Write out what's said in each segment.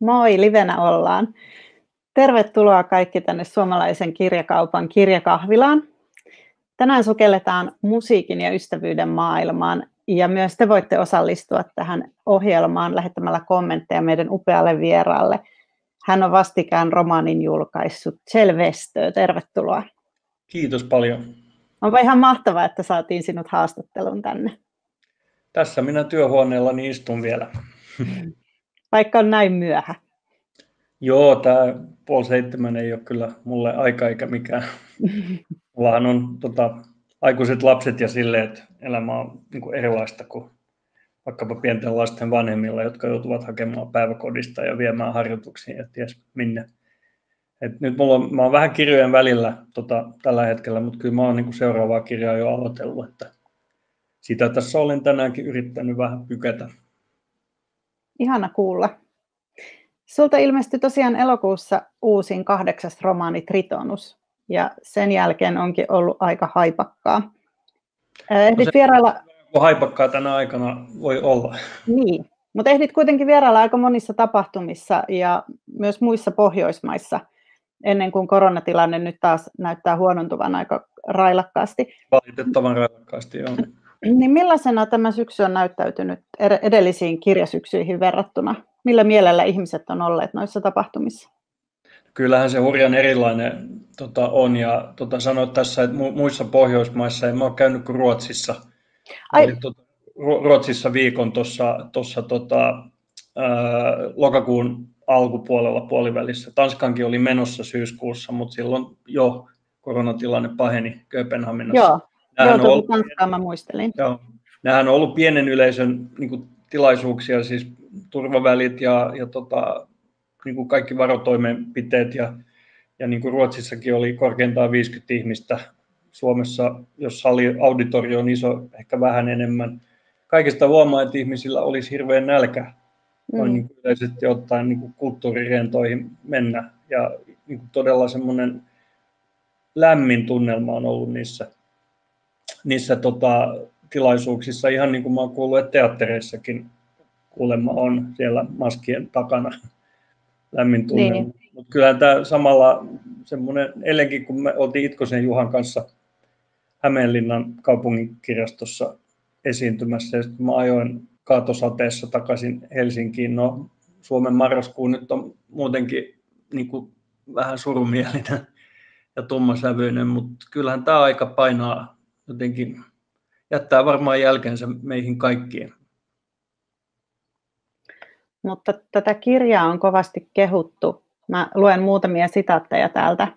Moi, livenä ollaan. Tervetuloa kaikki tänne suomalaisen kirjakaupan kirjakahvilaan. Tänään sukelletaan musiikin ja ystävyyden maailmaan ja myös te voitte osallistua tähän ohjelmaan lähettämällä kommentteja meidän upealle vieraalle. Hän on vastikään romaanin julkaissut Selvestö. Tervetuloa. Kiitos paljon. Onpa ihan mahtavaa, että saatiin sinut haastatteluun tänne. Tässä minä työhuoneellani istun vielä. Vaikka on näin myöhä. Joo, tämä puoli seitsemän ei ole kyllä mulle aika eikä mikään. Mullahan on tota, aikuiset lapset ja silleen, että elämä on niin kuin erilaista kuin vaikkapa pienten lasten vanhemmilla, jotka joutuvat hakemaan päiväkodista ja viemään harjoituksiin ja ties minne. Et nyt mulla on, mä oon vähän kirjojen välillä tota, tällä hetkellä, mutta kyllä mä oon niin seuraavaa kirjaa jo aloitellut, että sitä tässä olen tänäänkin yrittänyt vähän pykätä. Ihana kuulla. Sulta ilmestyi tosiaan elokuussa uusin kahdeksas romaani Tritonus, ja sen jälkeen onkin ollut aika haipakkaa. Ehdit no vierailla... Haipakkaa tänä aikana voi olla. Niin, mutta ehdit kuitenkin vierailla aika monissa tapahtumissa ja myös muissa Pohjoismaissa ennen kuin koronatilanne nyt taas näyttää huonontuvan aika railakkaasti. Valitettavan railakkaasti, joo. Niin millaisena tämä syksy on näyttäytynyt edellisiin kirjasyksyihin verrattuna? Millä mielellä ihmiset on olleet noissa tapahtumissa? Kyllähän se hurjan erilainen tota, on ja tota, sanoit tässä, että muissa Pohjoismaissa, en ole käynyt kuin Ruotsissa. Ai. Olin, tota, Ruotsissa viikon tuossa tota, lokakuun alkupuolella puolivälissä. Tanskankin oli menossa syyskuussa, mutta silloin jo koronatilanne paheni Kööpenhaminassa. Joo, Joo, ollut, Tanskaa mä muistelin. Joo. Nämähän on ollut pienen yleisön niin kuin, tilaisuuksia, siis turvavälit ja, ja tota, niin kuin kaikki varotoimenpiteet ja, ja niin kuin Ruotsissakin oli korkeintaan 50 ihmistä. Suomessa, jos sali auditorio on iso, ehkä vähän enemmän. Kaikesta huomaa, että ihmisillä olisi hirveän nälkä mm. noin niin yleisesti ottaen niin kuin kulttuurirentoihin mennä. Ja niin kuin todella semmoinen lämmin tunnelma on ollut niissä niissä tota, tilaisuuksissa, ihan niin kuin mä oon kuullut, että teattereissakin kuulemma on siellä maskien takana lämmin tunne. Niin. Mutta kyllähän tämä samalla semmoinen, eilenkin kun me oltiin Itkosen Juhan kanssa Hämeenlinnan kaupunginkirjastossa esiintymässä, ja sitten mä ajoin kaatosateessa takaisin Helsinkiin. No, Suomen marraskuu nyt on muutenkin niin kuin vähän surumielinen ja tummasävyinen, mutta kyllähän tämä aika painaa jotenkin jättää varmaan jälkensä meihin kaikkiin. Mutta tätä kirjaa on kovasti kehuttu. Mä luen muutamia sitaatteja täältä.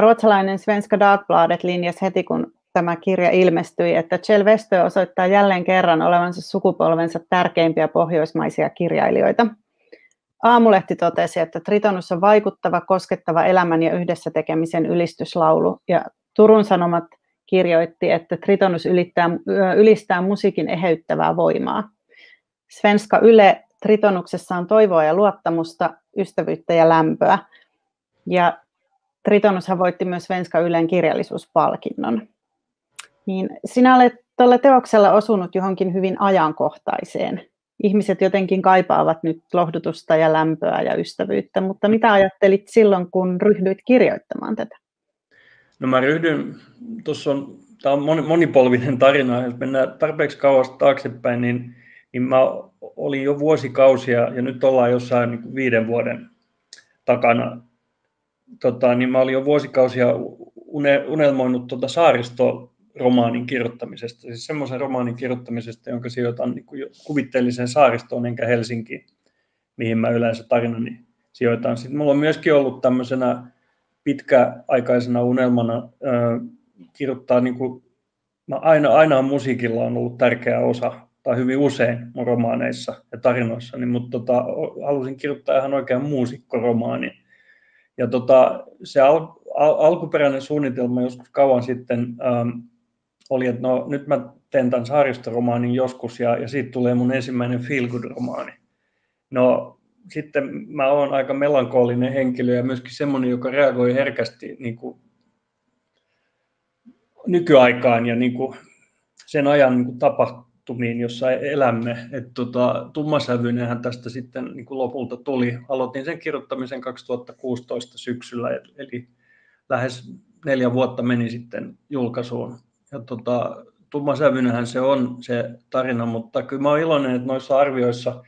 Ruotsalainen Svenska Dagbladet linjasi heti, kun tämä kirja ilmestyi, että Kjell Westö osoittaa jälleen kerran olevansa sukupolvensa tärkeimpiä pohjoismaisia kirjailijoita. Aamulehti totesi, että Tritonus on vaikuttava, koskettava elämän ja yhdessä tekemisen ylistyslaulu, ja Turun Sanomat kirjoitti, että Tritonus ylittää, ylistää musiikin eheyttävää voimaa. Svenska Yle Tritonuksessa on toivoa ja luottamusta, ystävyyttä ja lämpöä. Ja Tritonushan voitti myös Svenska Ylen kirjallisuuspalkinnon. Niin sinä olet tuolla teoksella osunut johonkin hyvin ajankohtaiseen. Ihmiset jotenkin kaipaavat nyt lohdutusta ja lämpöä ja ystävyyttä, mutta mitä ajattelit silloin, kun ryhdyit kirjoittamaan tätä? No mä ryhdyin, tuossa on, tämä on monipolvinen tarina, jos mennään tarpeeksi kauas taaksepäin, niin, niin mä olin jo vuosikausia ja nyt ollaan jossain niin viiden vuoden takana, tota, niin mä olin jo vuosikausia une, unelmoinut tuota saaristoromaanin kirjoittamisesta, siis semmoisen romaanin kirjoittamisesta, jonka sijoitan niin kuin kuvitteelliseen saaristoon enkä Helsinkiin, mihin mä yleensä tarinani sijoitan. Sitten mulla on myöskin ollut tämmöisenä pitkäaikaisena unelmana kirjoittaa, niin kuin, mä aina, aina musiikilla on ollut tärkeä osa, tai hyvin usein mun romaaneissa ja tarinoissa, niin, mutta tota, halusin kirjoittaa ihan oikean muusikkoromaanin. Ja tota, se al, al, alkuperäinen suunnitelma joskus kauan sitten ähm, oli, että no nyt mä teen tämän saaristoromaanin joskus ja, ja siitä tulee mun ensimmäinen feel good romaani. No sitten mä oon aika melankolinen henkilö ja myöskin semmoinen, joka reagoi herkästi niin kuin nykyaikaan ja niin kuin sen ajan niin kuin tapahtumiin, jossa elämme. Et tota, tummasävyinenhän tästä sitten niin kuin lopulta tuli. Aloitin sen kirjoittamisen 2016 syksyllä, eli lähes neljä vuotta meni sitten julkaisuun. Ja tota, tummasävyinenhän se on se tarina, mutta kyllä mä olen iloinen, että noissa arvioissa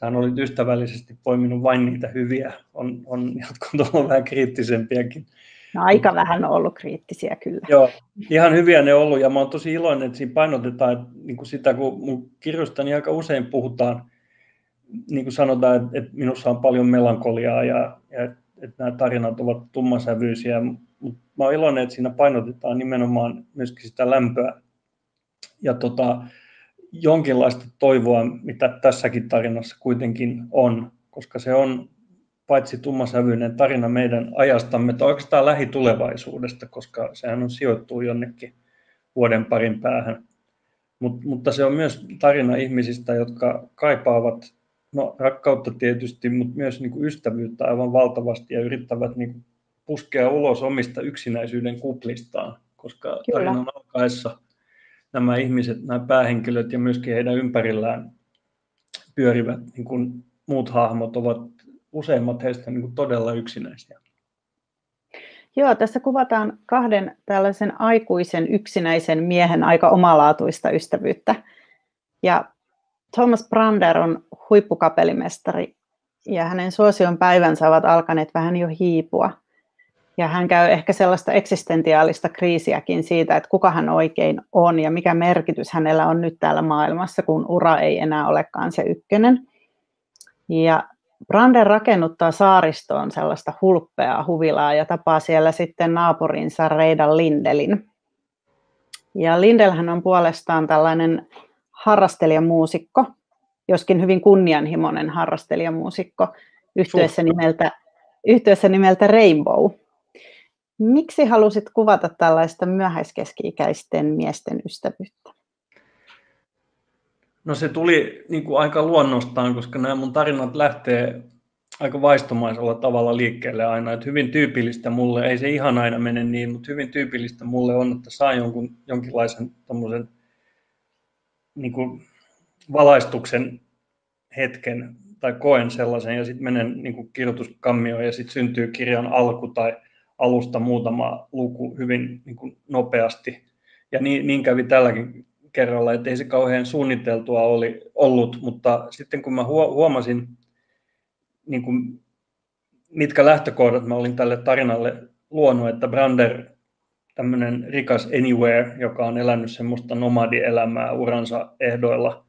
sähän olit ystävällisesti poiminut vain niitä hyviä. On, on jotkut ollut vähän kriittisempiäkin No aika vähän on ollut kriittisiä kyllä. Joo, ihan hyviä ne on ollut ja mä oon tosi iloinen, että siinä painotetaan että, niin kuin sitä, kun mun kirjoista niin aika usein puhutaan, niin kuin sanotaan, että, että minussa on paljon melankoliaa ja, ja että nämä tarinat ovat tummasävyisiä, mutta mä oon iloinen, että siinä painotetaan nimenomaan myöskin sitä lämpöä ja tota, jonkinlaista toivoa, mitä tässäkin tarinassa kuitenkin on, koska se on paitsi tummasävyinen tarina meidän ajastamme, tai oikeastaan lähitulevaisuudesta, koska sehän on sijoittuu jonnekin vuoden parin päähän. Mut, mutta se on myös tarina ihmisistä, jotka kaipaavat no, rakkautta tietysti, mutta myös niin kuin ystävyyttä aivan valtavasti ja yrittävät niin kuin puskea ulos omista yksinäisyyden kuplistaan, koska Kyllä. tarinan alkaessa nämä ihmiset, nämä päähenkilöt ja myöskin heidän ympärillään pyörivät niin kuin muut hahmot ovat useimmat heistä niin kuin todella yksinäisiä. Joo, tässä kuvataan kahden tällaisen aikuisen yksinäisen miehen aika omalaatuista ystävyyttä. Ja Thomas Brander on huippukapellimestari ja hänen suosion päivänsä ovat alkaneet vähän jo hiipua. Ja hän käy ehkä sellaista eksistentiaalista kriisiäkin siitä, että kuka hän oikein on ja mikä merkitys hänellä on nyt täällä maailmassa, kun ura ei enää olekaan se ykkönen. Ja Brander rakennuttaa saaristoon sellaista hulppeaa huvilaa ja tapaa siellä sitten naapurinsa Reidan Lindelin. Ja Lindelhän on puolestaan tällainen harrastelijamuusikko, joskin hyvin kunnianhimoinen harrastelijamuusikko yhtiössä nimeltä, nimeltä Rainbow. Miksi halusit kuvata tällaista myöhäiskeski-ikäisten miesten ystävyyttä? No se tuli niin kuin aika luonnostaan, koska nämä mun tarinat lähtee aika vaistomaisella tavalla liikkeelle aina. Että hyvin tyypillistä mulle, ei se ihan aina mene niin, mutta hyvin tyypillistä mulle on, että saa jonkun, jonkinlaisen tommosen, niin kuin valaistuksen hetken tai koen sellaisen ja sitten menen niin kuin kirjoituskammioon ja sitten syntyy kirjan alku tai alusta muutama luku hyvin niin kuin nopeasti. Ja niin, niin kävi tälläkin kerralla, että ei se kauhean suunniteltua oli, ollut, mutta sitten kun mä huomasin, niin kuin, mitkä lähtökohdat mä olin tälle tarinalle luonut, että Brander, tämmöinen rikas anywhere, joka on elänyt semmoista nomadielämää uransa ehdoilla,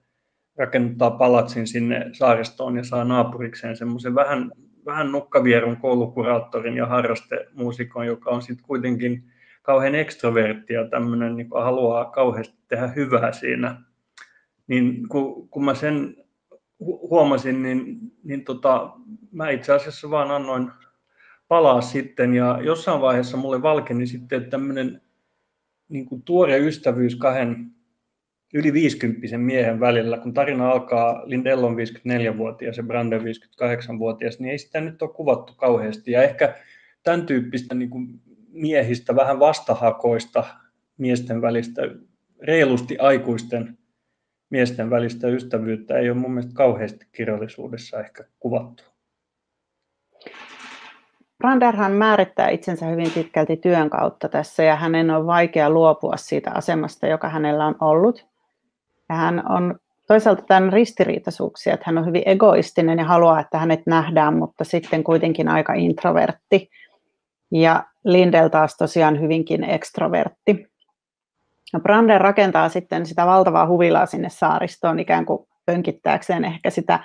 rakennuttaa palatsin sinne saaristoon ja saa naapurikseen semmoisen vähän, vähän nukkavierun koulukuraattorin ja harrastemuusikon, joka on sitten kuitenkin kauhean ekstrovertti ja tämmöinen niin haluaa kauheasti tehdä hyvää siinä. Niin kun, kun mä sen huomasin, niin, niin tota, mä itse asiassa vaan annoin palaa sitten ja jossain vaiheessa mulle valkeni sitten tämmöinen niin tuore ystävyys kahden yli 50 miehen välillä, kun tarina alkaa, Lindell on 54-vuotias ja Brande 58-vuotias, niin ei sitä nyt ole kuvattu kauheasti. Ja ehkä tämän tyyppistä niin kuin miehistä, vähän vastahakoista miesten välistä, reilusti aikuisten miesten välistä ystävyyttä ei ole mun mielestä kauheasti kirjallisuudessa ehkä kuvattu. Branderhan määrittää itsensä hyvin pitkälti työn kautta tässä ja hänen on vaikea luopua siitä asemasta, joka hänellä on ollut. Ja hän on toisaalta tämän ristiriitaisuuksia, että hän on hyvin egoistinen ja haluaa, että hänet nähdään, mutta sitten kuitenkin aika introvertti. Ja Lindel taas tosiaan hyvinkin ekstrovertti. No Brander rakentaa sitten sitä valtavaa huvilaa sinne saaristoon ikään kuin pönkittääkseen ehkä sitä,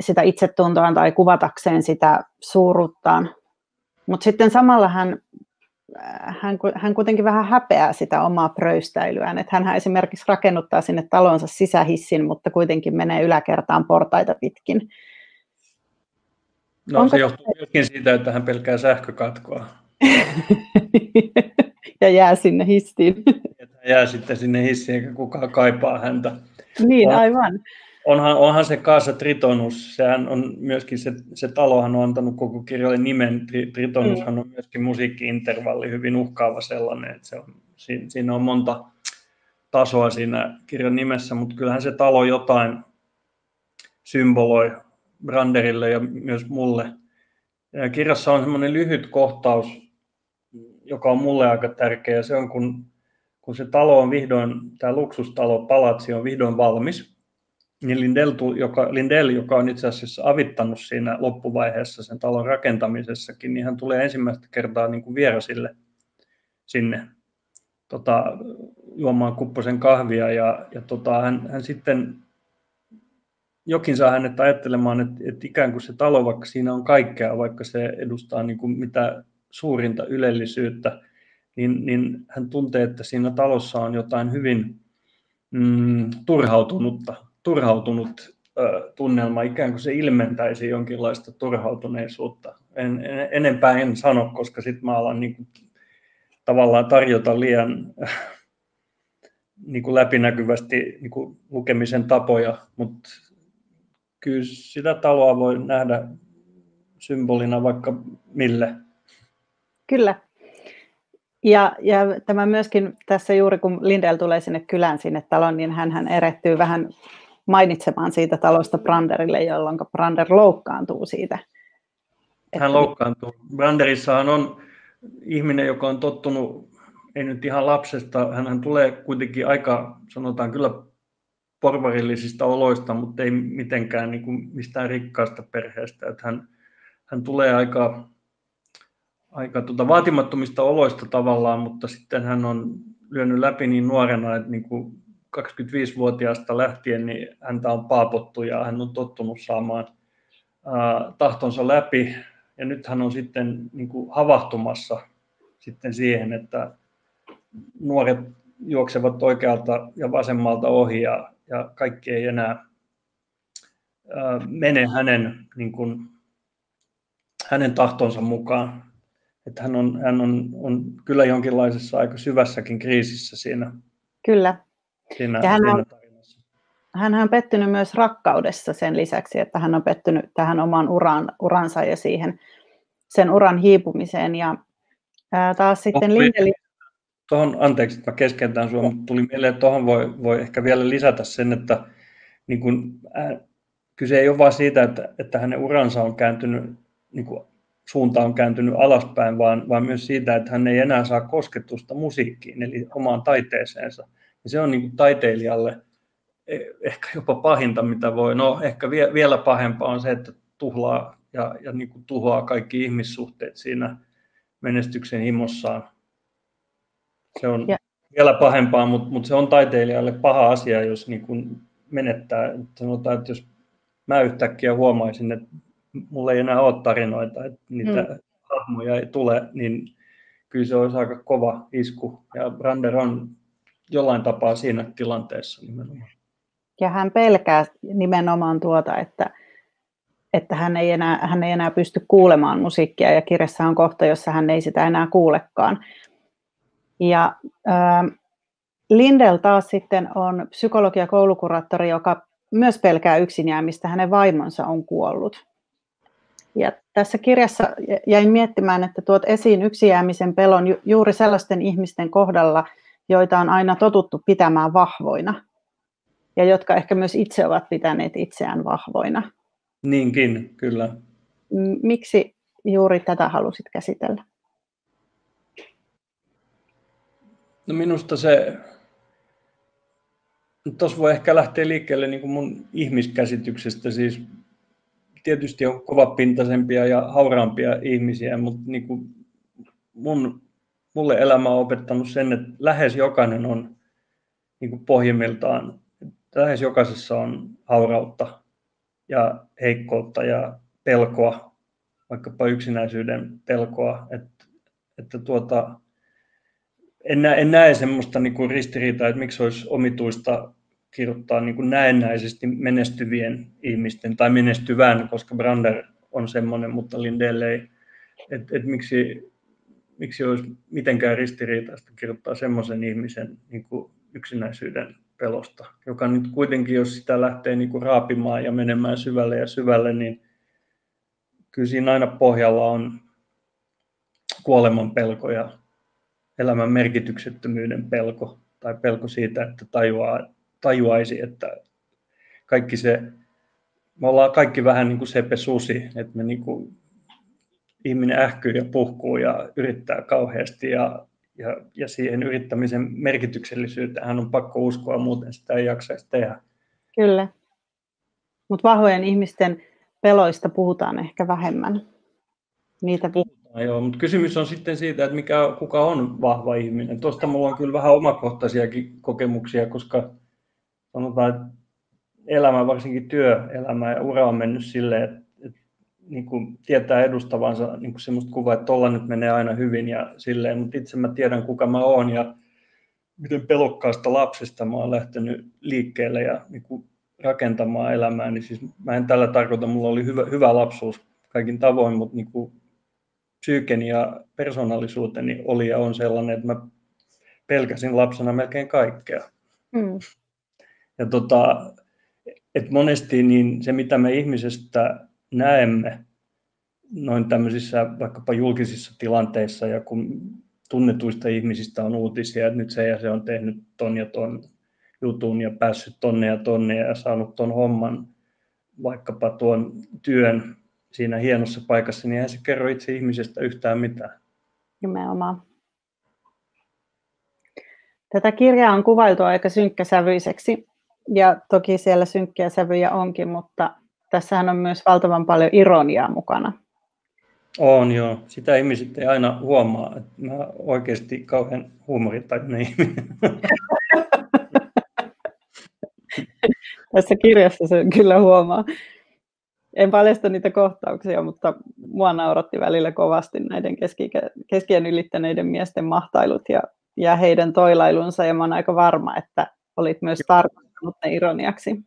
sitä itsetuntoaan tai kuvatakseen sitä suuruttaan. Mutta sitten samalla hän, hän, hän kuitenkin vähän häpeää sitä omaa pröystäilyään. Että hän esimerkiksi rakennuttaa sinne talonsa sisähissin, mutta kuitenkin menee yläkertaan portaita pitkin. No Onko se johtuu myöskin siitä, että hän pelkää sähkökatkoa. ja jää sinne hissiin. Hän jää sitten sinne hissiin, eikä kukaan kaipaa häntä. Niin, aivan. Onhan, onhan se Kaasa Tritonus, sehän on myöskin se, se talohan on antanut koko kirjalle nimen. Tritonushan on myöskin musiikkiintervalli, hyvin uhkaava sellainen, että se on, siinä on monta tasoa siinä kirjan nimessä, mutta kyllähän se talo jotain symboloi Branderille ja myös mulle. Ja kirjassa on semmoinen lyhyt kohtaus, joka on mulle aika tärkeä. Se on, kun, kun se talo on vihdoin, tämä luksustalo, palatsi on vihdoin valmis, niin Lindell, joka, Lindell, joka on itse asiassa avittanut siinä loppuvaiheessa sen talon rakentamisessakin, niin hän tulee ensimmäistä kertaa niin kuin vierasille sinne tota, juomaan kupposen kahvia ja, ja tota, hän, hän sitten jokin saa hänet ajattelemaan, että, että ikään kuin se talo, vaikka siinä on kaikkea, vaikka se edustaa niin kuin mitä suurinta ylellisyyttä, niin, niin hän tuntee, että siinä talossa on jotain hyvin mm, turhautunutta, turhautunut ö, tunnelma, ikään kuin se ilmentäisi jonkinlaista turhautuneisuutta. En, en, enempää en sano, koska sitten mä alan niin kuin, tavallaan tarjota liian niin kuin läpinäkyvästi niin kuin lukemisen tapoja, mutta kyllä sitä taloa voi nähdä symbolina vaikka mille. Kyllä. Ja, ja tämä myöskin tässä juuri kun Lindell tulee sinne kylään sinne talon, niin hän erehtyy vähän mainitsemaan siitä talosta Branderille, jolloin Brander loukkaantuu siitä. Hän loukkaantuu. Branderissahan on ihminen, joka on tottunut, ei nyt ihan lapsesta, hän tulee kuitenkin aika, sanotaan kyllä porvarillisista oloista, mutta ei mitenkään niin kuin mistään rikkaasta perheestä. Että hän, hän tulee aika, aika tuota vaatimattomista oloista tavallaan, mutta sitten hän on lyönyt läpi niin nuorena, että niin kuin 25-vuotiaasta lähtien niin häntä on paapottu ja hän on tottunut saamaan tahtonsa läpi. Ja nyt hän on sitten niin kuin havahtumassa sitten siihen, että nuoret juoksevat oikealta ja vasemmalta ohi ja ja kaikki ei enää mene hänen, niin kuin, hänen tahtonsa mukaan. Että hän on, hän on, on kyllä jonkinlaisessa aika syvässäkin kriisissä siinä. Kyllä. Siinä, ja hän siinä on, hän on pettynyt myös rakkaudessa sen lisäksi, että hän on pettynyt tähän omaan uraan, uransa ja siihen sen uran hiipumiseen. Ja ää, taas sitten oh, Lindeli tuohon, anteeksi, että mä keskeytän sinua, mutta tuli mieleen, että tuohon voi, voi ehkä vielä lisätä sen, että niin kun, äh, kyse ei ole vain siitä, että, että hänen uransa on kääntynyt, niin kuin, suunta on kääntynyt alaspäin, vaan, vaan myös siitä, että hän ei enää saa kosketusta musiikkiin, eli omaan taiteeseensa. Ja se on niin kuin, taiteilijalle e, ehkä jopa pahinta, mitä voi. No ehkä vie, vielä pahempaa on se, että tuhlaa ja, ja niin kuin tuhoaa kaikki ihmissuhteet siinä menestyksen himossaan se on ja. vielä pahempaa, mutta, mutta se on taiteilijalle paha asia, jos niin kuin menettää. Sanotaan, että jos mä yhtäkkiä huomaisin, että mulla ei enää ole tarinoita, että niitä mm. hahmoja ei tule, niin kyllä se olisi aika kova isku. Ja Brander on jollain tapaa siinä tilanteessa nimenomaan. Ja hän pelkää nimenomaan tuota, että, että hän, ei enää, hän ei enää pysty kuulemaan musiikkia, ja kirjassa on kohta, jossa hän ei sitä enää kuulekaan. Ja äh, Lindell taas sitten on psykologia koulukuraattori, joka myös pelkää yksin jäämistä. Hänen vaimonsa on kuollut. Ja tässä kirjassa jäin miettimään, että tuot esiin yksin jäämisen pelon ju- juuri sellaisten ihmisten kohdalla, joita on aina totuttu pitämään vahvoina ja jotka ehkä myös itse ovat pitäneet itseään vahvoina. Niinkin, kyllä. Miksi juuri tätä halusit käsitellä? No minusta se, tuossa voi ehkä lähteä liikkeelle niin kuin mun ihmiskäsityksestä, siis tietysti on kovapintaisempia ja hauraampia ihmisiä, mutta niin kuin mun, mulle elämä on opettanut sen, että lähes jokainen on niin kuin pohjimmiltaan, lähes jokaisessa on haurautta ja heikkoutta ja pelkoa, vaikkapa yksinäisyyden pelkoa, että, että tuota, en, näe, en näe semmoista niin kuin ristiriitaa, että miksi olisi omituista kirjoittaa niin kuin näennäisesti menestyvien ihmisten tai menestyvän, koska Brander on semmoinen, mutta Lindell ei. Että et miksi, miksi olisi mitenkään ristiriitaista kirjoittaa semmoisen ihmisen niin kuin yksinäisyyden pelosta, joka nyt kuitenkin, jos sitä lähtee niin kuin raapimaan ja menemään syvälle ja syvälle, niin kyllä siinä aina pohjalla on kuoleman pelko ja elämän merkityksettömyyden pelko tai pelko siitä, että tajuaa, tajuaisi, että kaikki se, me ollaan kaikki vähän niin kuin Sepe Susi, että me niin kuin, ihminen ähkyy ja puhkuu ja yrittää kauheasti ja, ja, ja siihen yrittämisen merkityksellisyyteen hän on pakko uskoa, muuten sitä ei jaksaisi tehdä. Kyllä. Mutta vahvojen ihmisten peloista puhutaan ehkä vähemmän. Niitä... Puhutaan, joo, mutta kysymys on sitten siitä, että mikä, kuka on vahva ihminen. Tuosta mulla on kyllä vähän omakohtaisiakin kokemuksia, koska sanotaan, että elämä, varsinkin työelämä ja ura on mennyt silleen, että, että niin kuin tietää edustavansa niin kuin semmoista kuvaa, että tuolla nyt menee aina hyvin ja silleen, mutta itse mä tiedän kuka mä oon ja miten pelokkaasta lapsesta mä oon lähtenyt liikkeelle ja niin kuin rakentamaan elämää, niin siis mä en tällä tarkoita, mulla oli hyvä, hyvä lapsuus kaikin tavoin, mutta niin kuin psyykeni ja persoonallisuuteni oli ja on sellainen, että mä pelkäsin lapsena melkein kaikkea. Mm. Ja tota, et monesti niin se, mitä me ihmisestä näemme noin tämmöisissä vaikkapa julkisissa tilanteissa ja kun tunnetuista ihmisistä on uutisia, että nyt se ja se on tehnyt ton ja ton jutun ja päässyt tonne ja tonne ja saanut ton homman, vaikkapa tuon työn siinä hienossa paikassa, niin eihän se kerro itse ihmisestä yhtään mitään. Nimenomaan. Tätä kirjaa on kuvailtu aika synkkäsävyiseksi, ja toki siellä synkkiä sävyjä onkin, mutta tässähän on myös valtavan paljon ironiaa mukana. On joo, sitä ihmiset ei aina huomaa, että mä oikeasti kauhean huumoritajuinen ihminen. Tässä kirjassa se kyllä huomaa. En paljasta niitä kohtauksia, mutta mua nauratti välillä kovasti näiden keskien ylittäneiden miesten mahtailut ja, ja heidän toilailunsa. Ja mä olen aika varma, että olit myös tarkoittanut ne ironiaksi.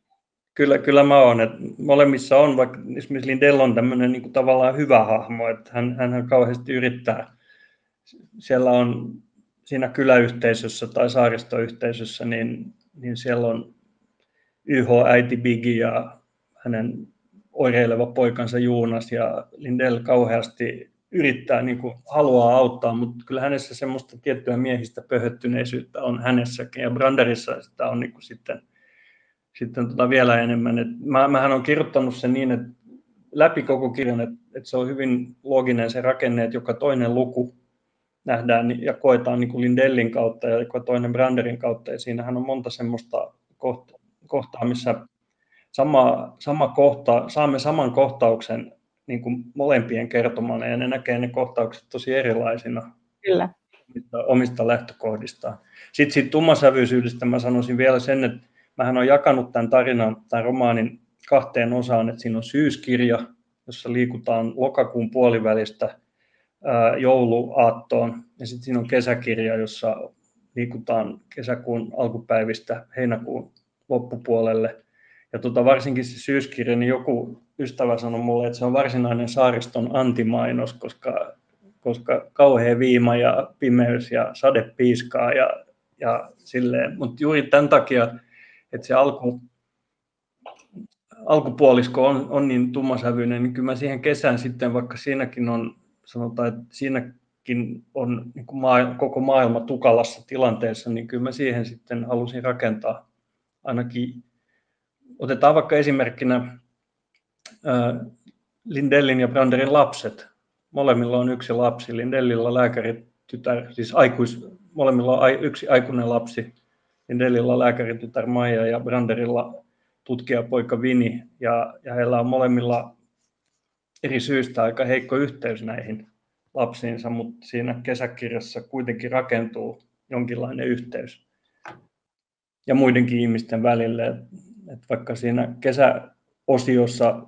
Kyllä, kyllä mä oon. Että molemmissa on, vaikka esimerkiksi Lindell on tämmöinen niin tavallaan hyvä hahmo, että hän, hän kauheasti yrittää. Siellä on siinä kyläyhteisössä tai saaristoyhteisössä, niin, niin siellä on YH-äiti Bigi ja hänen oireileva poikansa Juunas ja Lindell kauheasti yrittää, niin kuin haluaa auttaa, mutta kyllä hänessä semmoista tiettyä miehistä pöhöttyneisyyttä on hänessäkin ja Branderissa sitä on niin kuin sitten, sitten tota vielä enemmän. Et mä, mähän on kirjoittanut sen niin, että läpi koko kirjan, että, että se on hyvin looginen se rakenne, että joka toinen luku nähdään ja koetaan niin kuin Lindellin kautta ja joka toinen Branderin kautta ja siinähän on monta semmoista kohtaa, kohtaa missä sama, sama kohta, saamme saman kohtauksen niin kuin molempien kertomana ja ne näkee ne kohtaukset tosi erilaisina Kyllä. Omista, omista lähtökohdistaan. Sitten siitä tummasävyisyydestä mä sanoisin vielä sen, että mähän olen jakanut tämän tarinan, tämän romaanin kahteen osaan, että siinä on syyskirja, jossa liikutaan lokakuun puolivälistä jouluaattoon, ja sitten siinä on kesäkirja, jossa liikutaan kesäkuun alkupäivistä heinäkuun loppupuolelle. Ja tota, varsinkin se syyskirja, niin joku ystävä sanoi mulle, että se on varsinainen saariston antimainos, koska, koska kauhea viima ja pimeys ja sade piiskaa ja, ja silleen. Mutta juuri tämän takia, että se alku, alkupuolisko on, on niin tummasävyinen, niin kyllä mä siihen kesään sitten, vaikka siinäkin on, sanotaan, että siinäkin on niin kuin maa, koko maailma tukalassa tilanteessa, niin kyllä mä siihen sitten halusin rakentaa ainakin Otetaan vaikka esimerkkinä Lindellin ja Branderin lapset. Molemmilla on yksi lapsi. Lindellillä lääkäritytär, siis aikuis, molemmilla on yksi aikuinen lapsi. Lindellillä lääkäritytär Maija ja Branderilla tutkijapoika Vini. Ja, ja heillä on molemmilla eri syystä aika heikko yhteys näihin lapsiinsa, mutta siinä kesäkirjassa kuitenkin rakentuu jonkinlainen yhteys ja muidenkin ihmisten välille. Et vaikka siinä kesäosiossa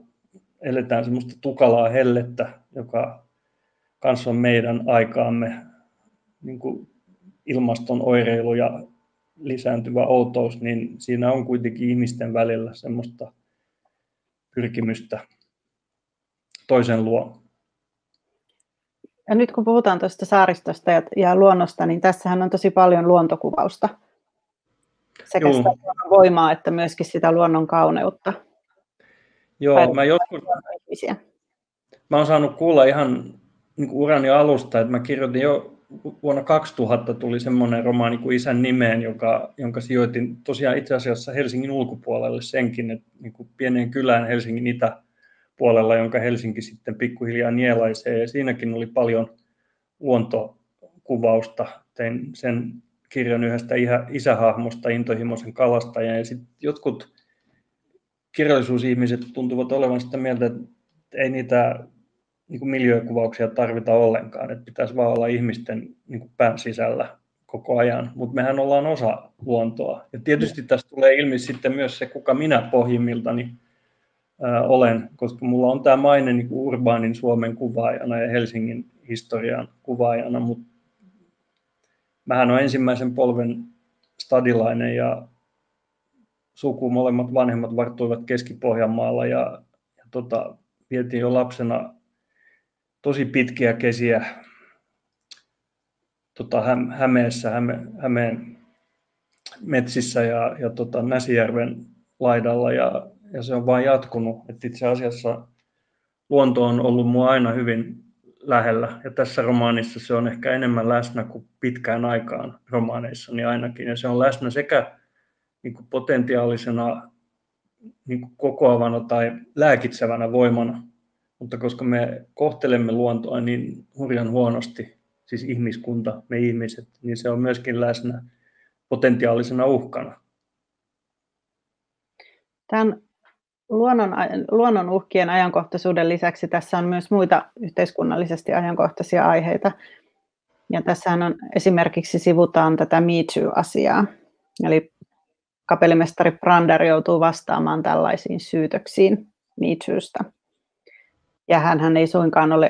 eletään semmoista tukalaa hellettä, joka kanssa on meidän aikaamme niin kuin ilmaston oireilu ja lisääntyvä outous, niin siinä on kuitenkin ihmisten välillä semmoista pyrkimystä toisen luo. Ja nyt kun puhutaan tuosta saaristosta ja, ja luonnosta, niin tässähän on tosi paljon luontokuvausta sekä Juu. sitä voimaa että myöskin sitä luonnon kauneutta. Joo, mä joskus, mä oon saanut kuulla ihan niin urani alusta, että mä kirjoitin jo vuonna 2000 tuli semmoinen romaani kuin Isän nimeen, joka, jonka sijoitin tosiaan itse asiassa Helsingin ulkopuolelle senkin, että niin kuin pieneen kylään Helsingin itäpuolella, jonka Helsinki sitten pikkuhiljaa nielaisee. Ja siinäkin oli paljon luontokuvausta. Tein sen kirjan yhdestä isähahmosta, intohimoisen kalastajan. Ja sitten jotkut kirjallisuusihmiset tuntuvat olevan sitä mieltä, että ei niitä niin kuin miljöökuvauksia tarvita ollenkaan, että pitäisi vaan olla ihmisten niin kuin pään sisällä koko ajan, mutta mehän ollaan osa luontoa. Ja tietysti tästä tulee ilmi sitten myös se, kuka minä pohjimmiltani ää, olen, koska mulla on tämä maine niin kuin urbaanin Suomen kuvaajana ja Helsingin historian kuvaajana, mutta mähän olen ensimmäisen polven stadilainen ja suku molemmat vanhemmat varttuivat Keski-Pohjanmaalla ja, ja tota, vietiin jo lapsena tosi pitkiä kesiä tota, Hämeessä, Häme, Hämeen metsissä ja, ja tota, Näsijärven laidalla ja, ja se on vain jatkunut. Et itse asiassa luonto on ollut mua aina hyvin lähellä ja tässä romaanissa se on ehkä enemmän läsnä kuin pitkään aikaan romaaneissa niin ainakin ja se on läsnä sekä niin kuin potentiaalisena niin kuin kokoavana tai lääkitsevänä voimana mutta koska me kohtelemme luontoa niin hurjan huonosti, siis ihmiskunta, me ihmiset, niin se on myöskin läsnä potentiaalisena uhkana. Tämän luonnon, luonnon uhkien ajankohtaisuuden lisäksi tässä on myös muita yhteiskunnallisesti ajankohtaisia aiheita. Ja tässä on esimerkiksi sivutaan tätä Me Too-asiaa. Eli kapellimestari Brander joutuu vastaamaan tällaisiin syytöksiin Me. Ja hän ei suinkaan ole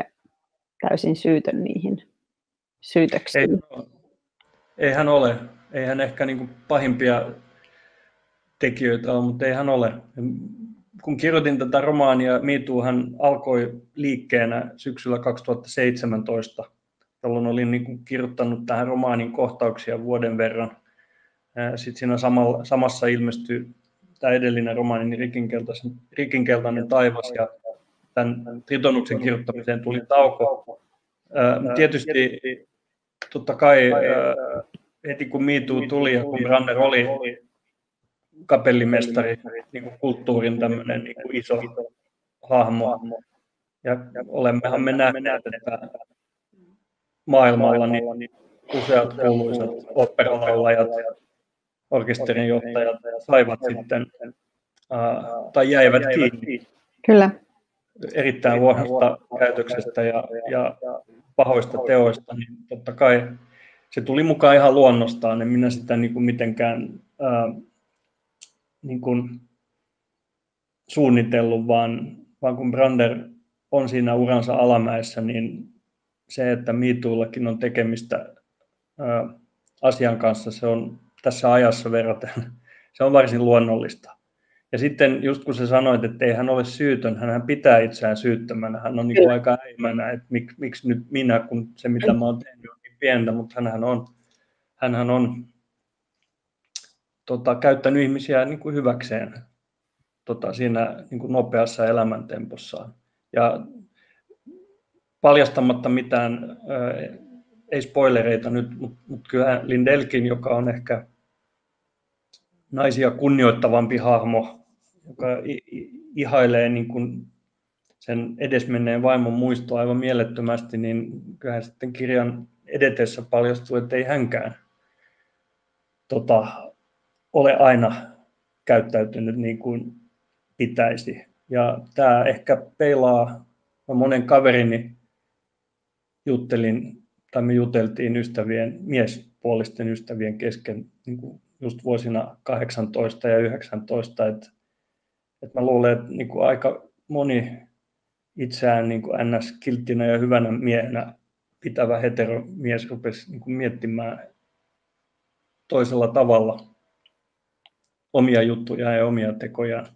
täysin syytön niihin syytöksiin. Ei, ei hän ole. Ei hän ehkä niin kuin pahimpia tekijöitä ole, mutta ei hän ole. Kun kirjoitin tätä romaania, Miitu hän alkoi liikkeenä syksyllä 2017, jolloin olin niin kuin kirjoittanut tähän romaanin kohtauksia vuoden verran. Sitten siinä samalla, samassa ilmestyi tämä edellinen romaani, niin Rikinkeltainen, Rikinkeltainen taivas, ja tämän Tritonuksen kirjoittamiseen tuli tauko. Tietysti totta kai heti kun MeToo tuli ja kun Ranner oli kapellimestari, niin kuin kulttuurin tämmöinen niin kuin iso hahmo. Ja olemmehan me nähneet, että maailmalla niin useat kuuluisat operalaulajat, orkesterin johtajat saivat sitten, tai jäivät kiinni. Kyllä erittäin huonosta käytöksestä ja, ja pahoista teoista, niin totta kai se tuli mukaan ihan luonnostaan. En minä sitä niin kuin mitenkään ää, niin kuin suunnitellut, vaan, vaan kun Brander on siinä uransa alamäessä, niin se, että miituillakin on tekemistä ää, asian kanssa, se on tässä ajassa verraten, se on varsin luonnollista. Ja sitten just kun sä sanoit, että ei hän ole syytön, hän pitää itseään syyttömänä. Hän on niin kuin aika äimänä, että mik, miksi nyt minä, kun se mitä mä oon tehnyt on niin pientä, mutta hän on, hänhän on tota, käyttänyt ihmisiä niin kuin hyväkseen tota, siinä niin kuin nopeassa elämäntempossaan. Ja paljastamatta mitään, ää, ei spoilereita nyt, mutta mut kyllä Lindelkin, joka on ehkä naisia kunnioittavampi hahmo, joka ihailee niin kuin sen edesmenneen vaimon muistoa aivan mielettömästi, niin kyllähän sitten kirjan edetessä paljastuu, että ei hänkään tota, ole aina käyttäytynyt niin kuin pitäisi. Ja tämä ehkä peilaa, mä monen kaverini juttelin, tai me juteltiin ystävien, miespuolisten ystävien kesken niin kuin just vuosina 18 ja 19, että että mä luulen, että niin kuin aika moni itseään niin kuin ns-kilttinä ja hyvänä miehenä pitävä heteromies rupesi niin kuin miettimään toisella tavalla omia juttuja ja omia tekojaan.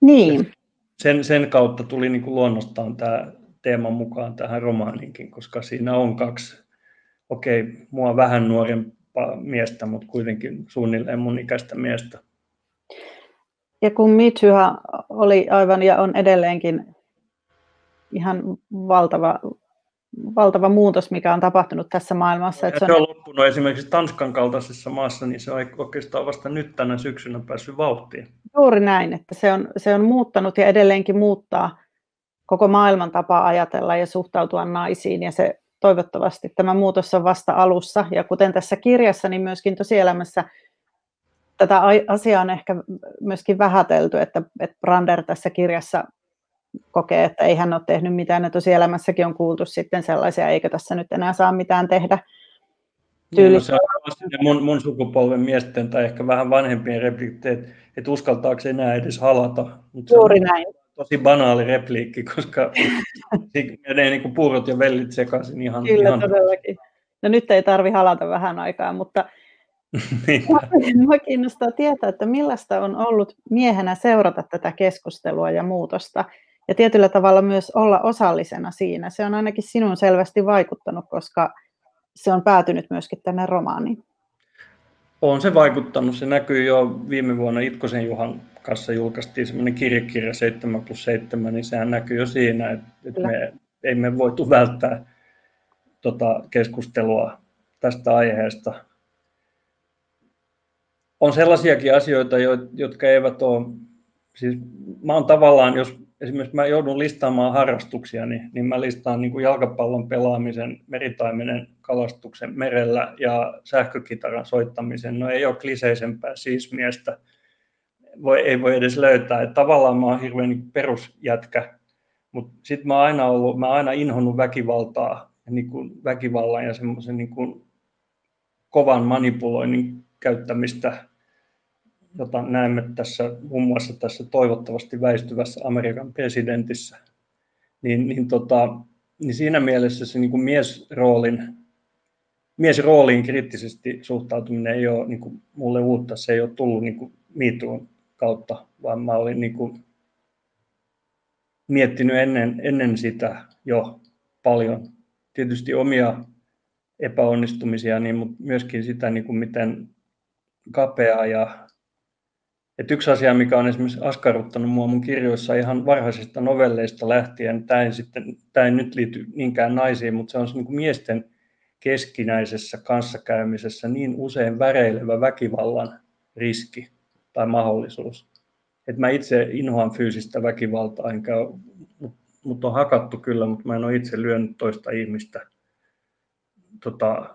Niin. Sen, sen kautta tuli niin kuin luonnostaan tämä teema mukaan tähän romaaninkin, koska siinä on kaksi, okei, okay, mua vähän nuorempaa miestä, mutta kuitenkin suunnilleen mun ikäistä miestä ja kun Mitsyha oli aivan ja on edelleenkin ihan valtava valtava muutos, mikä on tapahtunut tässä maailmassa. Että se on loppunut esimerkiksi Tanskan kaltaisessa maassa, niin se on oikeastaan vasta nyt tänä syksynä päässyt vauhtiin. Juuri näin, että se on, se on muuttanut ja edelleenkin muuttaa koko maailman tapaa ajatella ja suhtautua naisiin, ja se toivottavasti tämä muutos on vasta alussa. Ja kuten tässä kirjassa, niin myöskin tosielämässä tätä asiaa on ehkä myöskin vähätelty, että, että Brander tässä kirjassa kokee, että ei hän ole tehnyt mitään, ja tosielämässäkin on kuultu sitten sellaisia, eikö tässä nyt enää saa mitään tehdä. Tyyli... No, se on mun, mun sukupolven miesten tai ehkä vähän vanhempien replikteet, että uskaltaako enää edes halata. Mutta Juuri se on näin. Tosi banaali repliikki, koska menee niin kuin puurot ja vellit sekaisin ihan. Kyllä, ihan... todellakin. No nyt ei tarvi halata vähän aikaa, mutta niin. Mua kiinnostaa tietää, että millaista on ollut miehenä seurata tätä keskustelua ja muutosta ja tietyllä tavalla myös olla osallisena siinä. Se on ainakin sinun selvästi vaikuttanut, koska se on päätynyt myöskin tänne romaaniin. On se vaikuttanut. Se näkyy jo viime vuonna Itkosen Juhan kanssa julkaistiin semmoinen kirjakirja 7 plus 7, niin sehän näkyy jo siinä, että, että me ei me voitu välttää tota keskustelua tästä aiheesta. On sellaisiakin asioita, jotka eivät ole, siis mä oon tavallaan, jos esimerkiksi mä joudun listaamaan harrastuksia, niin, niin mä listaan niin kuin jalkapallon pelaamisen, meritaimenen kalastuksen merellä ja sähkökitaran soittamisen. No ei ole kliseisempää siis miestä, voi, ei voi edes löytää. Että tavallaan mä oon hirveän niin perusjätkä, mutta sitten mä oon aina ollut, mä oon aina inhonnut väkivaltaa, niin kuin väkivallan ja semmoisen niin kovan manipuloinnin käyttämistä jota näemme tässä muun muassa tässä toivottavasti väistyvässä Amerikan presidentissä, niin, niin, tota, niin siinä mielessä se niin kuin miesroolin, miesrooliin kriittisesti suhtautuminen ei ole niin kuin mulle uutta, se ei ole tullut niin miituun kautta, vaan mä olin niin kuin miettinyt ennen, ennen sitä jo paljon. Tietysti omia epäonnistumisia, niin, mutta myöskin sitä, niin kuin miten kapea ja et yksi asia, mikä on esimerkiksi askarruttanut mua mun kirjoissa ihan varhaisista novelleista lähtien, tämä ei, ei nyt liity niinkään naisiin, mutta se on se niin kuin miesten keskinäisessä kanssakäymisessä niin usein väreilevä väkivallan riski tai mahdollisuus. Et mä itse inhoan fyysistä väkivaltaa, enkä mutta on hakattu kyllä, mutta mä en ole itse lyönyt toista ihmistä tota,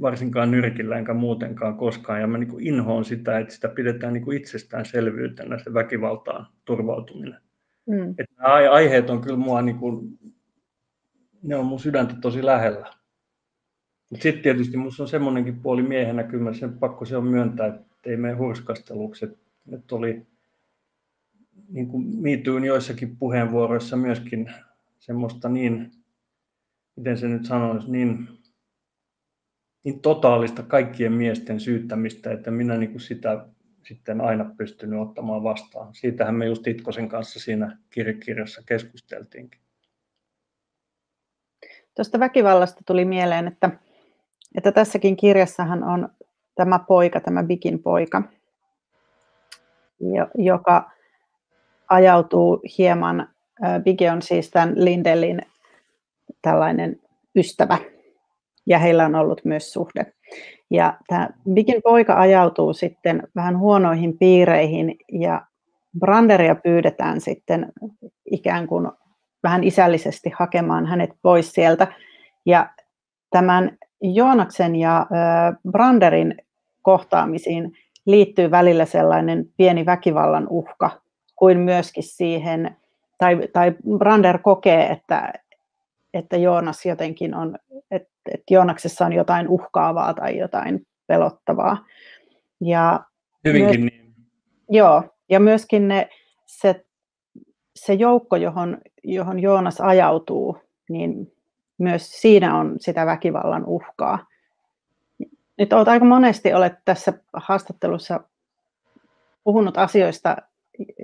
varsinkaan nyrkillä enkä muutenkaan koskaan. Ja mä niin kuin inhoon sitä, että sitä pidetään niin kuin itsestäänselvyytenä se väkivaltaan turvautuminen. Mm. Että nämä aiheet on kyllä mua, niin kuin, ne on mun sydäntä tosi lähellä. Mutta sitten tietysti minussa on semmoinenkin puoli miehenä, kyllä sen pakko se on myöntää, että ei mene hurskasteluksi. Että oli niin kuin miityin joissakin puheenvuoroissa myöskin semmoista niin, miten se nyt sanoisi, niin niin totaalista kaikkien miesten syyttämistä, että minä niin kuin sitä sitten aina pystynyt ottamaan vastaan. Siitähän me just Itkosen kanssa siinä kirjakirjassa keskusteltiinkin. Tuosta väkivallasta tuli mieleen, että, että tässäkin kirjassahan on tämä poika, tämä Bikin poika, joka ajautuu hieman, Bigi on siis tämän Lindelin tällainen ystävä, ja heillä on ollut myös suhde. Ja tämä Bigin poika ajautuu sitten vähän huonoihin piireihin ja Branderia pyydetään sitten ikään kuin vähän isällisesti hakemaan hänet pois sieltä. Ja tämän Joonaksen ja Branderin kohtaamisiin liittyy välillä sellainen pieni väkivallan uhka, kuin myöskin siihen, tai, tai Brander kokee, että, että Joonas jotenkin on, että, että Joonaksessa on jotain uhkaavaa tai jotain pelottavaa. Ja Hyvinkin myös, niin. Joo, ja myöskin ne, se, se joukko, johon, johon Joonas ajautuu, niin myös siinä on sitä väkivallan uhkaa. Nyt olet aika monesti olet tässä haastattelussa puhunut asioista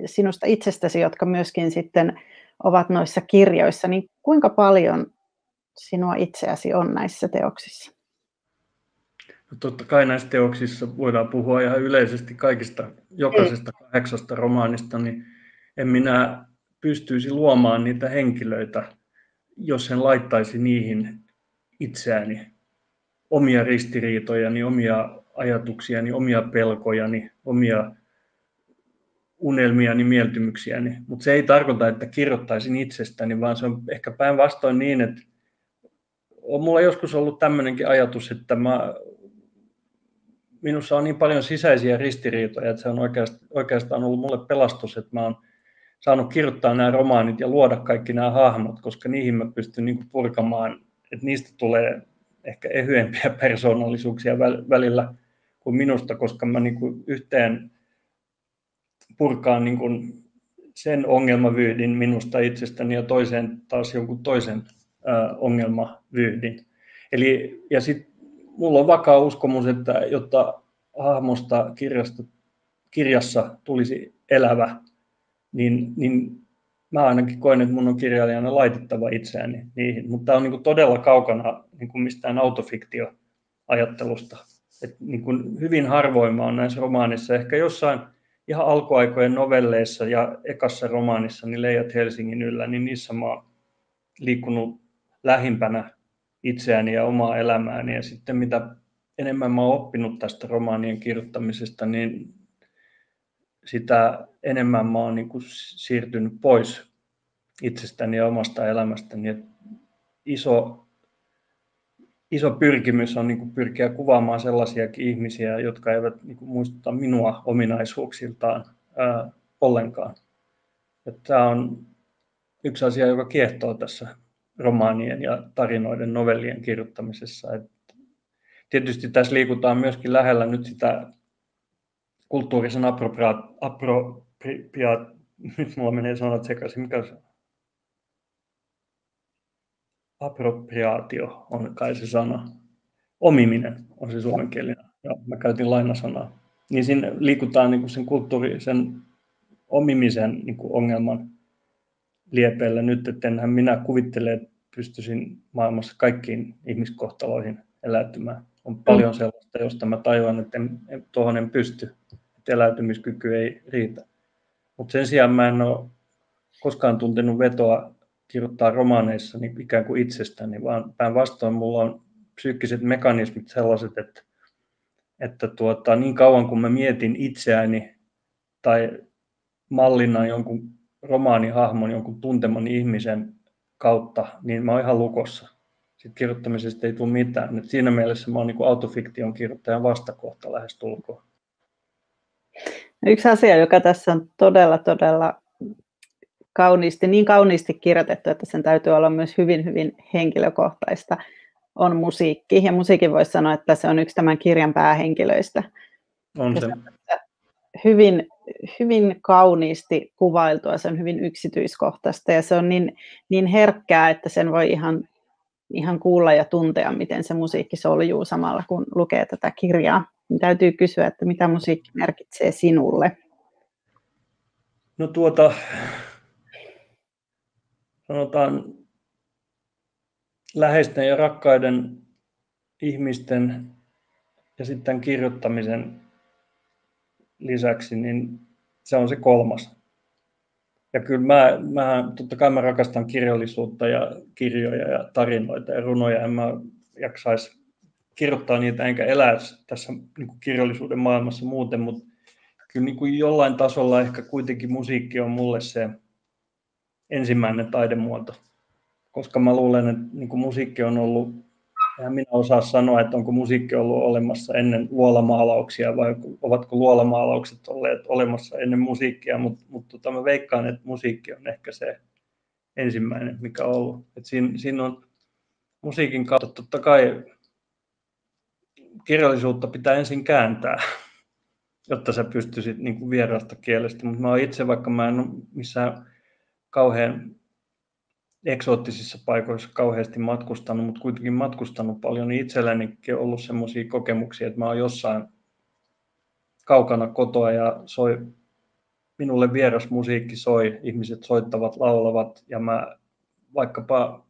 sinusta itsestäsi, jotka myöskin sitten ovat noissa kirjoissa, niin kuinka paljon sinua itseäsi on näissä teoksissa? No totta kai näissä teoksissa voidaan puhua ihan yleisesti kaikista, jokaisesta Ei. kahdeksasta romaanista, niin en minä pystyisi luomaan niitä henkilöitä, jos en laittaisi niihin itseäni, omia ristiriitojani, omia ajatuksiani, omia pelkojani, omia unelmiani, mieltymyksiäni. Mutta se ei tarkoita, että kirjoittaisin itsestäni, vaan se on ehkä päinvastoin niin, että on mulla joskus ollut tämmöinenkin ajatus, että mä, minussa on niin paljon sisäisiä ristiriitoja, että se on oikeastaan, oikeastaan ollut mulle pelastus, että mä oon saanut kirjoittaa nämä romaanit ja luoda kaikki nämä hahmot, koska niihin mä pystyn niin purkamaan, että niistä tulee ehkä ehyempiä persoonallisuuksia välillä kuin minusta, koska mä niin yhteen purkaan niin kuin sen ongelmavyyhdin minusta itsestäni ja toiseen taas jonkun toisen ongelmavyyhdin. Eli, ja sitten mulla on vakaa uskomus, että jotta hahmosta kirjasta, kirjassa tulisi elävä, niin, niin mä ainakin koen, että mun on kirjailijana laitettava itseäni niihin, mutta tämä on niin todella kaukana niin kuin mistään autofiktioajattelusta. Et niin kuin hyvin harvoin mä on näissä romaanissa, ehkä jossain ihan alkuaikojen novelleissa ja ekassa romaanissa, niin Leijat Helsingin yllä, niin niissä mä oon liikkunut lähimpänä itseäni ja omaa elämääni. Ja sitten mitä enemmän mä oon oppinut tästä romaanien kirjoittamisesta, niin sitä enemmän mä oon niin kuin siirtynyt pois itsestäni ja omasta elämästäni. Et iso, iso pyrkimys on niin kuin pyrkiä kuvaamaan sellaisiakin ihmisiä, jotka eivät niin kuin muistuta minua ominaisuuksiltaan ää, ollenkaan. Tämä on yksi asia, joka kiehtoo tässä romaanien ja tarinoiden, novellien kirjoittamisessa. Et tietysti tässä liikutaan myöskin lähellä nyt sitä kulttuurisen apropriaat, apropriaat nyt mulla menee sanat sekaisin, mikä se Apropriaatio on kai se sana. Omiminen on se suomenkielinen. Joo, mä käytin lainasanaa. Niin siinä liikutaan niin kuin sen kulttuurisen omimisen niin kuin ongelman liepeillä nyt, että enhän minä kuvittele, että pystyisin maailmassa kaikkiin ihmiskohtaloihin eläytymään. On paljon mm. sellaista, josta mä tajuan, että en, tuohon en pysty, että eläytymiskyky ei riitä. Mutta sen sijaan mä en ole koskaan tuntenut vetoa kirjoittaa romaaneissa niin ikään kuin itsestäni, vaan päinvastoin mulla on psyykkiset mekanismit sellaiset, että, että tuota, niin kauan kun mä mietin itseäni tai mallina jonkun romaanihahmon, jonkun tuntemani ihmisen kautta, niin mä oon ihan lukossa. Sitten kirjoittamisesta ei tule mitään. Et siinä mielessä mä oon niin autofiktion kirjoittajan vastakohta lähes tulkoon. Yksi asia, joka tässä on todella, todella kauniisti, niin kauniisti kirjoitettu, että sen täytyy olla myös hyvin, hyvin henkilökohtaista, on musiikki. Ja musiikin voisi sanoa, että se on yksi tämän kirjan päähenkilöistä. On se. Hyvin, hyvin kauniisti kuvailtua, se on hyvin yksityiskohtaista ja se on niin, niin herkkää, että sen voi ihan, ihan kuulla ja tuntea, miten se musiikki soljuu samalla, kun lukee tätä kirjaa. Niin täytyy kysyä, että mitä musiikki merkitsee sinulle? No tuota, sanotaan läheisten ja rakkaiden ihmisten ja sitten kirjoittamisen lisäksi, niin se on se kolmas. Ja kyllä mä, mä, totta kai mä rakastan kirjallisuutta ja kirjoja ja tarinoita ja runoja. En mä jaksaisi kirjoittaa niitä enkä elää tässä niin kuin kirjallisuuden maailmassa muuten, mutta kyllä niin kuin jollain tasolla ehkä kuitenkin musiikki on mulle se ensimmäinen taidemuoto. Koska mä luulen, että niin kuin musiikki on ollut, en minä osaa sanoa, että onko musiikki ollut olemassa ennen luolamaalauksia vai ovatko luolamaalaukset olleet olemassa ennen musiikkia, mutta, mutta tota, mä veikkaan, että musiikki on ehkä se ensimmäinen, mikä on ollut. Et siinä, siinä on musiikin kautta totta kai kirjallisuutta pitää ensin kääntää, jotta sä pystyisit niin kuin kielestä. Mutta mä itse, vaikka mä en ole missään kauhean eksoottisissa paikoissa kauheasti matkustanut, mutta kuitenkin matkustanut paljon, niin itsellänikin on ollut sellaisia kokemuksia, että mä oon jossain kaukana kotoa ja soi, minulle vieras musiikki soi, ihmiset soittavat, laulavat ja mä vaikkapa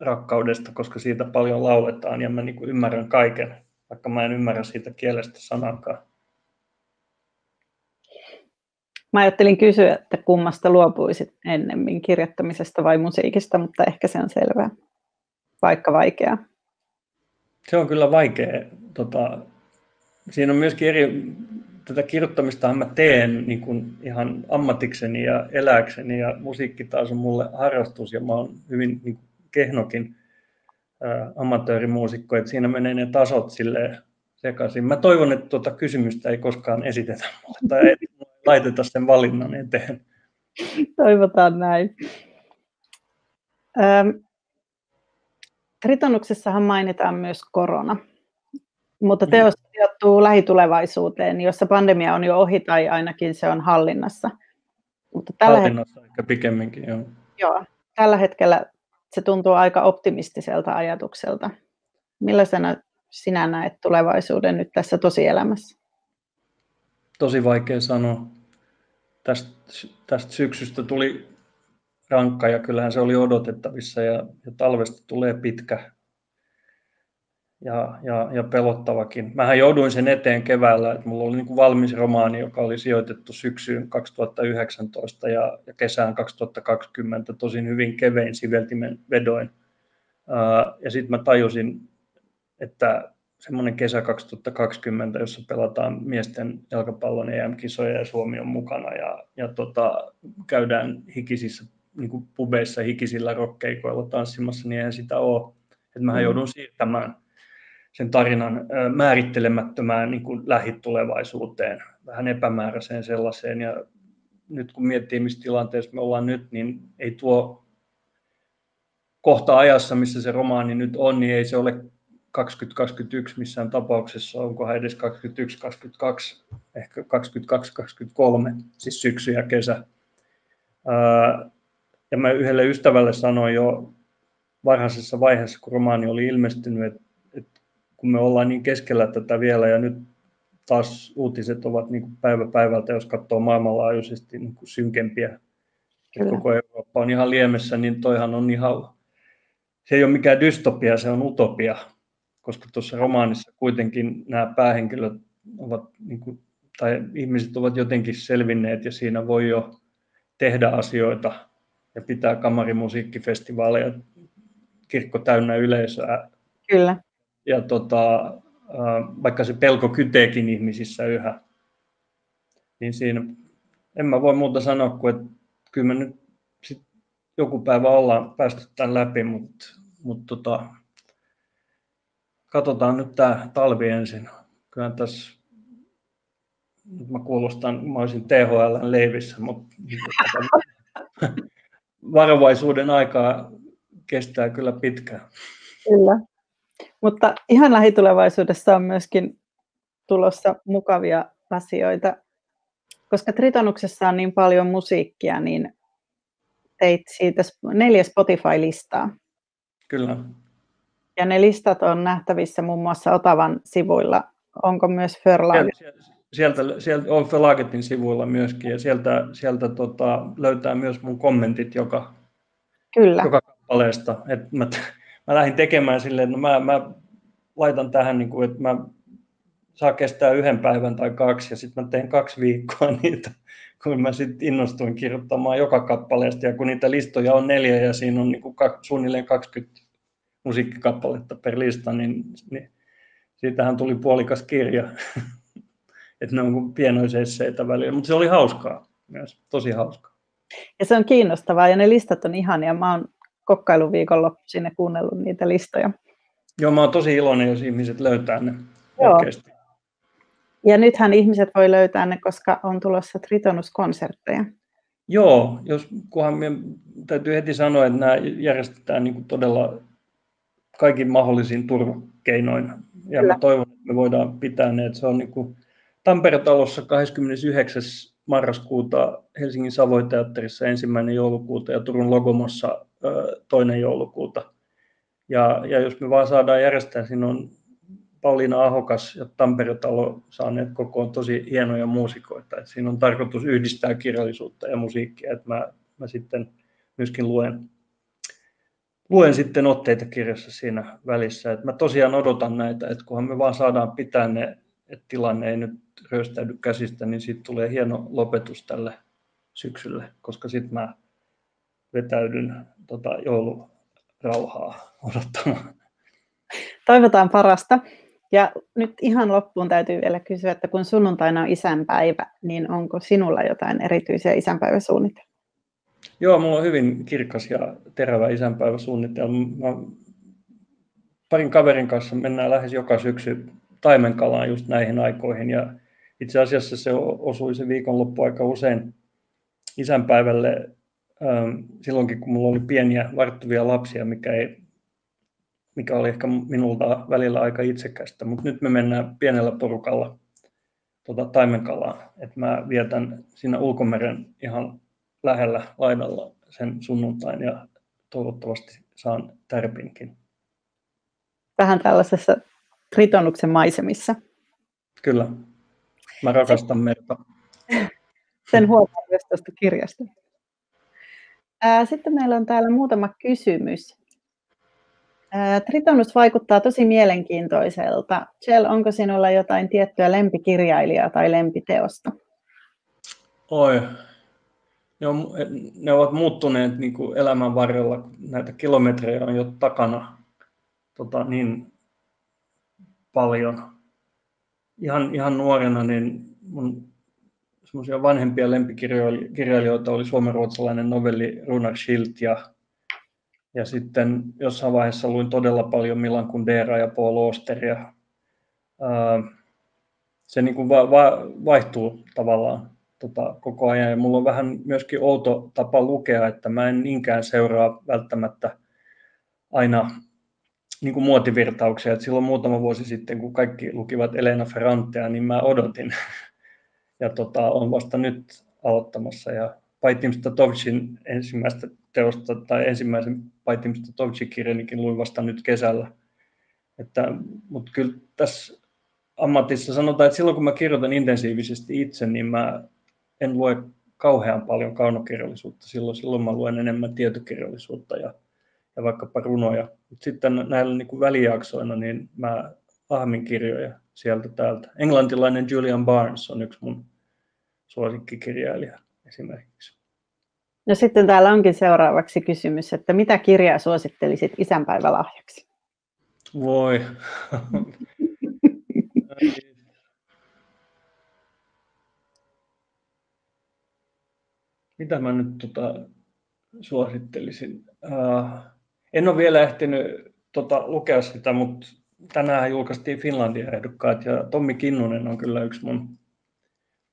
rakkaudesta, koska siitä paljon lauletaan ja mä niin ymmärrän kaiken, vaikka mä en ymmärrä siitä kielestä sanankaan. Mä ajattelin kysyä, että kummasta luopuisit ennemmin, kirjoittamisesta vai musiikista, mutta ehkä se on selvää, vaikka vaikeaa. Se on kyllä vaikea. Tota, siinä on myöskin eri, tätä kirjoittamista mä teen niin kuin ihan ammatikseni ja eläkseni ja musiikki taas on mulle harrastus ja mä oon hyvin niin kuin kehnokin ää, amatöörimuusikko, että siinä menee ne tasot silleen sekaisin. Mä toivon, että tuota kysymystä ei koskaan esitetä mulle tai ei laiteta sen valinnan eteen. Toivotaan näin. Ähm, Tritonuksessahan mainitaan myös korona, mutta mm. teos sijoittuu lähitulevaisuuteen, jossa pandemia on jo ohi tai ainakin se on hallinnassa. Mutta tällä hallinnassa hetkellä, ehkä pikemminkin, joo. Joo, tällä hetkellä se tuntuu aika optimistiselta ajatukselta. Millaisena sinä näet tulevaisuuden nyt tässä tosielämässä? Tosi vaikea sanoa. Tästä, tästä syksystä tuli rankka ja kyllähän se oli odotettavissa ja, ja talvesta tulee pitkä ja, ja, ja pelottavakin. Mähän jouduin sen eteen keväällä, että mulla oli niin kuin valmis romaani, joka oli sijoitettu syksyyn 2019 ja, ja kesään 2020 tosin hyvin kevein siveltimen vedoin. ja sitten mä tajusin, että semmoinen kesä 2020, jossa pelataan miesten jalkapallon EM-kisoja ja Suomi on mukana ja, ja tota, käydään hikisissä niin kuin pubeissa hikisillä rokkeikoilla tanssimassa, niin eihän sitä ole. Että mähän mm. joudun siirtämään sen tarinan määrittelemättömään niin kuin lähitulevaisuuteen, vähän epämääräiseen sellaiseen. Ja nyt kun miettii, missä tilanteessa me ollaan nyt, niin ei tuo kohta ajassa, missä se romaani nyt on, niin ei se ole 2021 missään tapauksessa, onkohan edes 21-22, ehkä 22-23, siis syksy ja kesä. Ja mä yhdelle ystävälle sanoin jo varhaisessa vaiheessa, kun romaani oli ilmestynyt, että, että kun me ollaan niin keskellä tätä vielä ja nyt taas uutiset ovat niin kuin päivä päivältä, jos katsoo maailmanlaajuisesti niin kuin synkempiä, että koko Eurooppa on ihan liemessä, niin toihan on ihan, se ei ole mikään dystopia, se on utopia, koska tuossa romaanissa kuitenkin nämä päähenkilöt ovat, niin kuin, tai ihmiset ovat jotenkin selvinneet ja siinä voi jo tehdä asioita ja pitää kamarimusiikkifestivaaleja, kirkko täynnä yleisöä. Kyllä. Ja tota, vaikka se pelko kyteekin ihmisissä yhä, niin siinä en mä voi muuta sanoa kuin, että kyllä me nyt sit joku päivä ollaan päästy tämän läpi, mutta mut tota, katsotaan nyt tämä talvi ensin. Kyllä tässä, nyt mä kuulostan, mä olisin THL leivissä, mutta varovaisuuden aikaa kestää kyllä pitkään. Kyllä. Mutta ihan lähitulevaisuudessa on myöskin tulossa mukavia asioita. Koska Tritonuksessa on niin paljon musiikkia, niin teit siitä neljä Spotify-listaa. Kyllä. Ja ne listat on nähtävissä muun muassa Otavan sivuilla. Onko myös Förlag? sieltä, sieltä on Felagetin sivuilla myöskin ja sieltä, sieltä tota, löytää myös mun kommentit joka, Kyllä. joka kappaleesta. Et mä, mä lähdin tekemään silleen, että no mä, mä laitan tähän, niin kuin, että mä saa kestää yhden päivän tai kaksi ja sitten mä teen kaksi viikkoa niitä, kun mä sitten innostuin kirjoittamaan joka kappaleesta ja kun niitä listoja on neljä ja siinä on niin kuin suunnilleen 20 musiikkikappaletta per lista, niin, niin siitähän tuli puolikas kirja. että ne on pienoisesseitä välillä, mutta se oli hauskaa myös, tosi hauskaa. Ja se on kiinnostavaa ja ne listat on ihania. Mä oon kokkailun viikonloppu sinne kuunnellut niitä listoja. Joo, mä oon tosi iloinen, jos ihmiset löytää ne Joo. oikeasti. Ja nythän ihmiset voi löytää ne, koska on tulossa Tritonus-konsertteja. Joo, jos, kunhan me, täytyy heti sanoa, että nämä järjestetään niin kuin todella kaikin mahdollisin turvakeinoin. Ja Kyllä. mä toivon, että me voidaan pitää ne, että se on niin kuin, Tampere-talossa 29. marraskuuta, Helsingin Savoiteatterissa ensimmäinen joulukuuta ja Turun Logomossa toinen joulukuuta. Ja, ja jos me vaan saadaan järjestää, siinä on Pauliina Ahokas ja Tampere-talo saaneet kokoon tosi hienoja muusikoita. Et siinä on tarkoitus yhdistää kirjallisuutta ja musiikkia, että mä, mä sitten myöskin luen, luen sitten otteita kirjassa siinä välissä. Et mä tosiaan odotan näitä, että kunhan me vaan saadaan pitää ne että tilanne ei nyt röystäydy käsistä, niin siitä tulee hieno lopetus tälle syksylle, koska sitten mä vetäydyn tota, joulurauhaa odottamaan. Toivotaan parasta. Ja nyt ihan loppuun täytyy vielä kysyä, että kun sunnuntaina on isänpäivä, niin onko sinulla jotain erityisiä isänpäiväsuunnitelmia? Joo, mulla on hyvin kirkas ja terävä isänpäiväsuunnitelma. Mä parin kaverin kanssa mennään lähes joka syksy taimenkalaan just näihin aikoihin ja itse asiassa se osui se viikonloppu aika usein isänpäivälle ähm, silloinkin, kun mulla oli pieniä varttuvia lapsia, mikä, ei, mikä oli ehkä minulta välillä aika itsekästä, mutta nyt me mennään pienellä porukalla tuota, taimenkalaan, että mä vietän siinä ulkomeren ihan lähellä laidalla sen sunnuntain ja toivottavasti saan tärpinkin. Vähän tällaisessa Tritonuksen maisemissa. Kyllä. Mä rakastan merta. Sen huomaa myös tuosta kirjasta. Sitten meillä on täällä muutama kysymys. Tritonus vaikuttaa tosi mielenkiintoiselta. Chell, onko sinulla jotain tiettyä lempikirjailijaa tai lempiteosta? Oi, ne, on, ne ovat muuttuneet niin kuin elämän varrella, kun näitä kilometrejä on jo takana tota, niin paljon. Ihan, ihan nuorena niin mun semmoisia vanhempia lempikirjailijoita oli suomenruotsalainen novelli Runar Schilt ja, ja sitten jossain vaiheessa luin todella paljon Milan Kundera ja Paul Osteria. Se niin kuin va- va- vaihtuu tavallaan tota, koko ajan ja mulla on vähän myöskin outo tapa lukea, että mä en niinkään seuraa välttämättä aina niin kuin muotivirtauksia. Et silloin muutama vuosi sitten, kun kaikki lukivat Elena Ferrantea, niin mä odotin. Ja tota, on vasta nyt aloittamassa. Ja Paitim Statovcin ensimmäistä teosta tai ensimmäisen Paitim Statovcin kirjanikin luin vasta nyt kesällä. Että, mutta kyllä tässä ammatissa sanotaan, että silloin kun mä kirjoitan intensiivisesti itse, niin mä en lue kauhean paljon kaunokirjallisuutta. Silloin, silloin mä luen enemmän tietokirjallisuutta ja ja vaikkapa runoja. Mut sitten näillä niin kuin välijaksoina niin mä ahmin kirjoja sieltä täältä. Englantilainen Julian Barnes on yksi mun suosikkikirjailija esimerkiksi. No sitten täällä onkin seuraavaksi kysymys, että mitä kirjaa suosittelisit isänpäivälahjaksi? Voi. mitä mä nyt tota, suosittelisin? Uh, en ole vielä ehtinyt tota, lukea sitä, mutta tänään julkaistiin Finlandia ehdokkaat ja Tommi Kinnunen on kyllä yksi mun,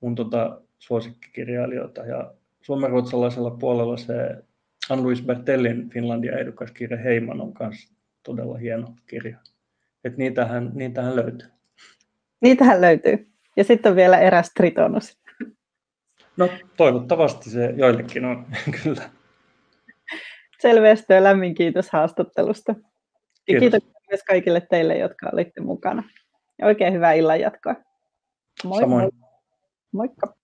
mun tota, suosikkikirjailijoita. Ja suomenruotsalaisella puolella se Ann-Louise Bertellin Finlandia ehdokaskirja Heiman on myös todella hieno kirja. Et niitähän, niitähän löytyy. Niitähän löytyy. Ja sitten on vielä eräs tritonus. No toivottavasti se joillekin on, kyllä. Selvästi ja lämmin kiitos haastattelusta. Ja kiitos. kiitos myös kaikille teille, jotka olitte mukana. Ja oikein hyvää illan jatkoa. Moi. Samoin. Moikka.